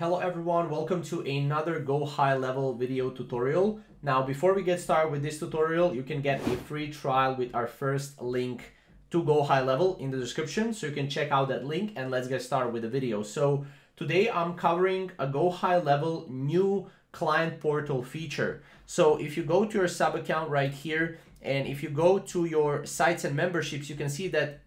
Hello everyone, welcome to another Go High Level video tutorial. Now before we get started with this tutorial, you can get a free trial with our first link to Go High Level in the description. So you can check out that link and let's get started with the video. So today I'm covering a Go High Level new client portal feature. So if you go to your sub account right here, and if you go to your sites and memberships, you can see that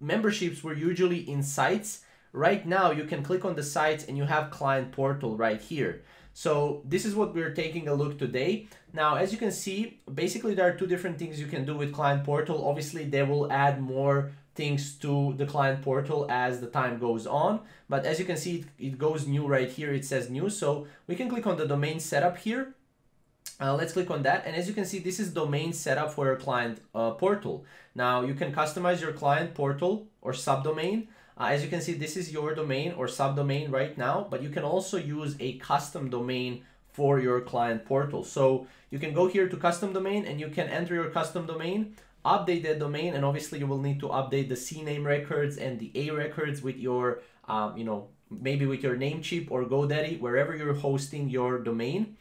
memberships were usually in sites right now you can click on the sites and you have client portal right here. So this is what we're taking a look today. Now, as you can see, basically there are two different things you can do with client portal. Obviously, they will add more things to the client portal as the time goes on. But as you can see, it, goes new right here. It says new. So we can click on the domain setup here. Uh, let's click on that. And as you can see, this is domain setup for your client uh, portal. Now you can customize your client portal or subdomain. Uh, as you can see, this is your domain or subdomain right now, but you can also use a custom domain for your client portal. So you can go here to custom domain and you can enter your custom domain, update that domain, and obviously you will need to update the CNAME records and the A records with your, um, you know, maybe with your Namecheap or GoDaddy, wherever you're hosting your domain.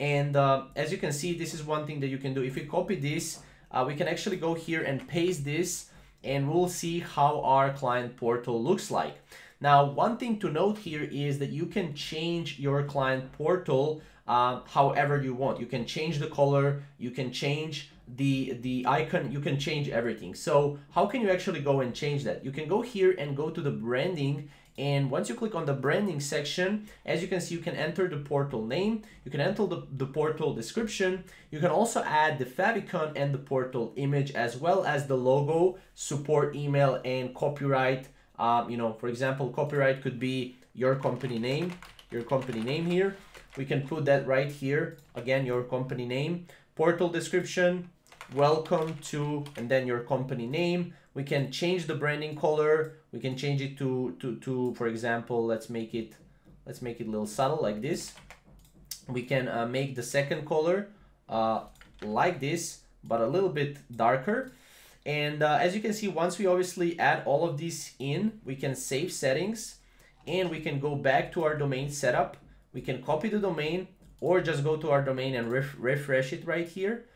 And uh, as you can see, this is one thing that you can do. If you copy this, uh, we can actually go here and paste this and we'll see how our client portal looks like. Now, one thing to note here is that you can change your client portal uh, however you want. You can change the color, you can change the, the icon, you can change everything. So how can you actually go and change that? You can go here and go to the branding and once you click on the branding section, as you can see, you can enter the portal name, you can enter the, the portal description, you can also add the favicon and the portal image as well as the logo, support email and copyright. Um, you know, for example, copyright could be your company name, your company name here. We can put that right here. Again, your company name, portal description, welcome to, and then your company name. We can change the branding color. We can change it to, to, to for example, let's make it, let's make it a little subtle like this. We can uh, make the second color uh, like this, but a little bit darker. And uh, as you can see, once we obviously add all of these in, we can save settings and we can go back to our domain setup. We can copy the domain or just go to our domain and ref refresh it right here.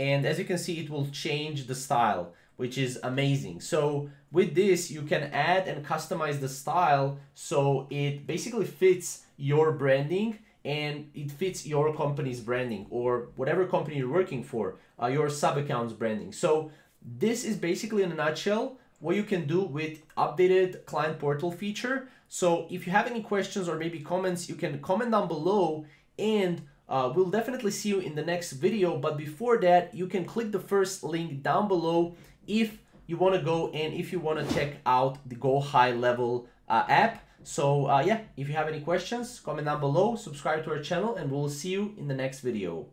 And as you can see, it will change the style, which is amazing. So with this, you can add and customize the style so it basically fits your branding and it fits your company's branding or whatever company you're working for, uh, your sub accounts branding. So this is basically in a nutshell what you can do with updated client portal feature. So if you have any questions or maybe comments, you can comment down below and uh, we'll definitely see you in the next video. But before that, you can click the first link down below if you want to go and if you want to check out the Go High Level uh, app. So uh, yeah, if you have any questions, comment down below, subscribe to our channel, and we'll see you in the next video.